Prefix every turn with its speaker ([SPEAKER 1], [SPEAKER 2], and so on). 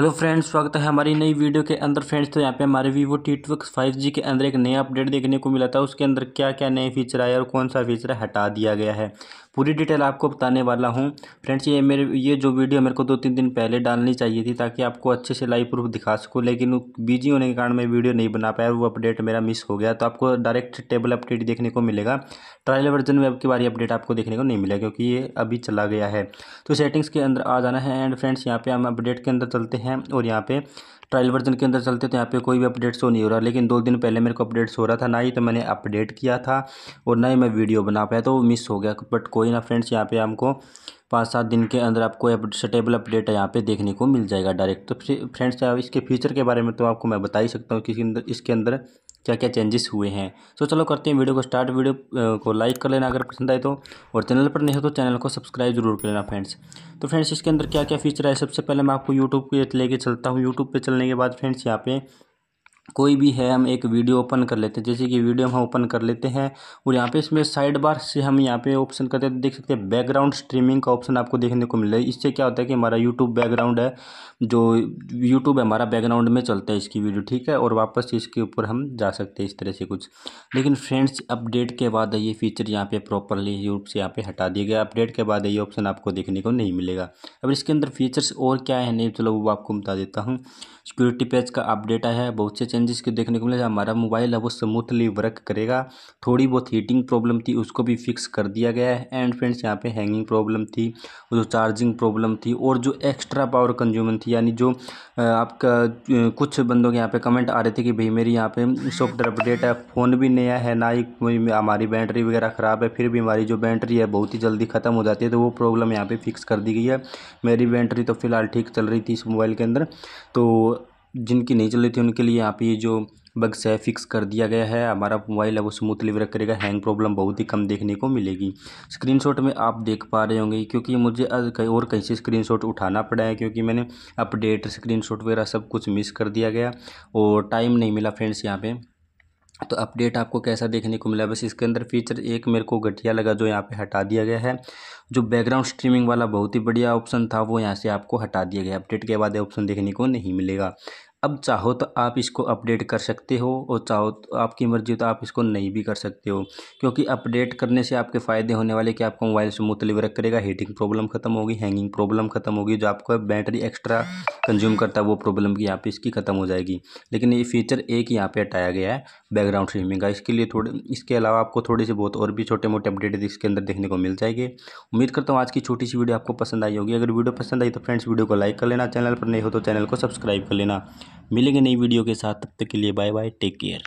[SPEAKER 1] Hello friends, स्वागत है हमारी नई वीडियो के अंदर। फ्रेंड्स तो यहाँ पे हमारे Vivo T two x five G के अंदर एक नया अपडेट देखने को मिला था। उसके अंदर क्या क्या नए फीचर आए और कौन सा फीचर हटा दिया गया है? पूरी डिटेल आपको बताने वाला हूँ। फ्रेंड्स, ये मेरे, ये जो वीडियो मेरे को दो तीन दिन पहले डालनी चाहिए थी ताकि आपको अच्छे से लाइव प्रूफ दिखा सकूँ, लेकिन बिज़ी होने के कारण मैं वीडियो नहीं बना पाया, वो अपडेट मेरा मिस हो गया। तो आपको डायरेक्ट टेबल अपडेट देखने को मिलेगा। ट्रायल वर्जन में अब की बारी अपडेट आपको देखने को नहीं मिलेगा, क्योंकि ये अभी चला गया है। तो सेटिंग्स के अंदर आ जाना है, एंड फ्रेंड्स, यहाँ पर हम अपडेट के अंदर चलते हैं, और यहाँ पे ट्रायल वर्जन के अंदर चलते तो यहाँ पे कोई भी अपडेट शो नहीं हो रहा, लेकिन दो दिन पहले मेरे को अपडेट्स हो रहा था, ना ही तो मैंने अपडेट किया था और ना ही मैं वीडियो बना पाया तो वो मिस हो गया। बट कोई ना फ्रेंड्स यहाँ पे हमको पाँच सात दिन के अंदर आपको स्टेबल अपडेट यहाँ पे देखने को मिल जाएगा डायरेक्ट तो फ्रेंड्स इसके फीचर के बारे में तो आपको मैं बता ही सकता हूँ कि इसके अंदर क्या क्या चेंजेस हुए हैं। तो चलो करते हैं वीडियो को स्टार्ट वीडियो को लाइक कर लेना अगर पसंद आए तो। और चैनल पर नहीं हो तो चैनल को सब्सक्राइब ज़रूर कर लेना फ्रेंड्स तो फ्रेंड्स इसके अंदर क्या क्या फीचर है सबसे पहले मैं आपको यूट्यूब पर लेके चलता हूँ। यूट्यूब पर चलने के बाद फ्रेंड्स यहाँ पे कोई भी है, हम एक वीडियो ओपन कर लेते हैं। जैसे कि वीडियो हम ओपन कर लेते हैं और यहाँ पे इसमें साइड बार से हम यहाँ पे ऑप्शन करते हैं। देख सकते हैं बैकग्राउंड स्ट्रीमिंग का ऑप्शन आपको देखने को मिल रहा है। इससे क्या होता है कि हमारा यूट्यूब बैकग्राउंड है, जो यूट्यूब है, हमारा बैकग्राउंड में चलता है इसकी वीडियो ठीक है? और वापस इसके ऊपर हम जा सकते हैं इस तरह से कुछ। लेकिन फ्रेंड्स अपडेट के बाद ये फीचर यहाँ पर प्रॉपरली यूट्यूब से यहाँ पे हटा दिया गया अपडेट के बाद ये ऑप्शन आपको देखने को नहीं मिलेगा। अब इसके अंदर फीचर्स और क्या है, नहीं, चलो वो आपको बता देता हूँ। सिक्योरिटी पेज का अपडेट आया है, बहुत से चेंजेस के देखने को मिले हमारा मोबाइल है, वो स्मूथली वर्क करेगा। थोड़ी बहुत हीटिंग प्रॉब्लम थी, उसको भी फिक्स कर दिया गया है। एंड फ्रेंड्स यहाँ पे हैंगिंग प्रॉब्लम थी जो चार्जिंग प्रॉब्लम थी, और जो एक्स्ट्रा पावर कंज्यूमर थी, यानी जो आपका कुछ बंदों के यहाँ पे कमेंट आ रहे थे कि भाई मेरी यहाँ पे सॉफ्टवेयर अपडेट है फ़ोन भी नया है, ना ही हमारी बैटरी वगैरह ख़राब है, फिर भी हमारी जो बैटरी है, बहुत ही जल्दी ख़त्म हो जाती है तो वो प्रॉब्लम यहाँ पर फिक्स कर दी गई है। मेरी बैटरी तो फ़िलहाल ठीक चल रही थी इस मोबाइल के अंदर तो जिनकी नहीं चल रही थी उनके लिए यहाँ पे ये जो बग्स है फिक्स कर दिया गया है, हमारा मोबाइल है वो स्मूथली वर्क करेगा हैंग प्रॉब्लम बहुत ही कम देखने को मिलेगी। स्क्रीनशॉट में आप देख पा रहे होंगे क्योंकि मुझे और कहीं से स्क्रीनशॉट उठाना पड़ा है क्योंकि मैंने अपडेट स्क्रीनशॉट वगैरह सब कुछ मिस कर दिया गया और टाइम नहीं मिला फ्रेंड्स यहाँ पे। तो अपडेट आपको कैसा देखने को मिला? बस इसके अंदर फीचर एक मेरे को घटिया लगा जो यहाँ पे हटा दिया गया है। जो बैकग्राउंड स्ट्रीमिंग वाला बहुत ही बढ़िया ऑप्शन था, वो यहाँ से आपको हटा दिया गया। अपडेट के बाद ये ऑप्शन देखने को नहीं मिलेगा। अब चाहो तो आप इसको अपडेट कर सकते हो और चाहो तो आपकी मर्ज़ी तो आप इसको नहीं भी कर सकते हो। क्योंकि अपडेट करने से आपके फ़ायदे होने वाले कि आपका मोबाइल स्मूथली वर्क करेगा, हीटिंग प्रॉब्लम खत्म होगी, हैंगिंग प्रॉब्लम खत्म होगी, जो आपका बैटरी एक्स्ट्रा कंज्यूम करता है, वो प्रॉब्लम की यहाँ पे इसकी ख़त्म हो जाएगी। लेकिन ये फीचर एक यहाँ पे हटाया गया है, बैकग्राउंड स्ट्रीमिंग का। इसके लिए थोड़े, इसके अलावा आपको थोड़े से बहुत और भी छोटे मोटे अपडेट इसके अंदर देखने को मिल जाएँगे। उम्मीद करता हूँ आज की छोटी सी वीडियो आपको पसंद आई होगी। अगर वीडियो पसंद आई तो फ्रेंड्स, वीडियो को लाइक कर लेना, चैनल पर नहीं हो तो चैनल को सब्सक्राइब कर लेना। मिलेंगे नई वीडियो के साथ तब तक के लिए बाय बाय टेक केयर।